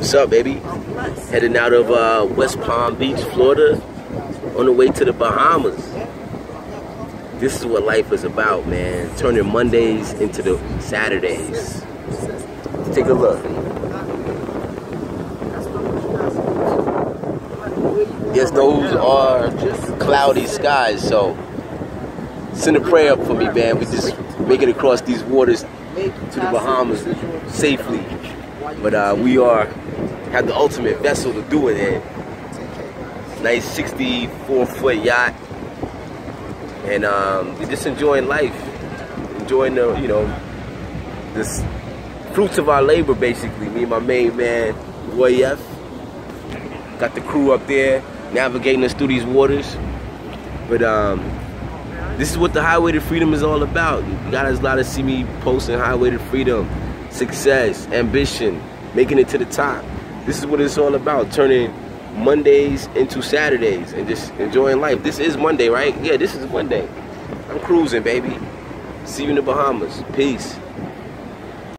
What's up, baby? Heading out of uh, West Palm Beach, Florida, on the way to the Bahamas. This is what life is about, man. Turning Mondays into the Saturdays. Let's take a look. Yes, those are just cloudy skies, so send a prayer up for me, man. We just make it across these waters to the Bahamas safely. But uh, we are have the ultimate vessel to do it in. Nice 64 foot yacht. And um, we're just enjoying life. Enjoying the, you know, this fruits of our labor basically. Me and my main man, Roy F. Got the crew up there navigating us through these waters. But um, this is what the Highway to Freedom is all about. You guys a lot of see me posting Highway to Freedom, success, ambition, making it to the top. This is what it's all about, turning Mondays into Saturdays and just enjoying life. This is Monday, right? Yeah, this is Monday. I'm cruising, baby. See you in the Bahamas. Peace.